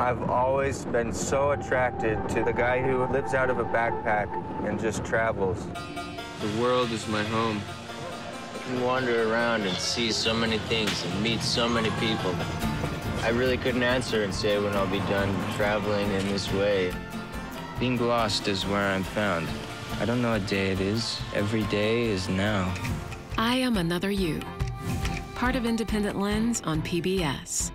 I've always been so attracted to the guy who lives out of a backpack and just travels. The world is my home. I can wander around and see so many things and meet so many people. I really couldn't answer and say when I'll be done traveling in this way. Being lost is where I'm found. I don't know what day it is. Every day is now. I am another you. Part of Independent Lens on PBS.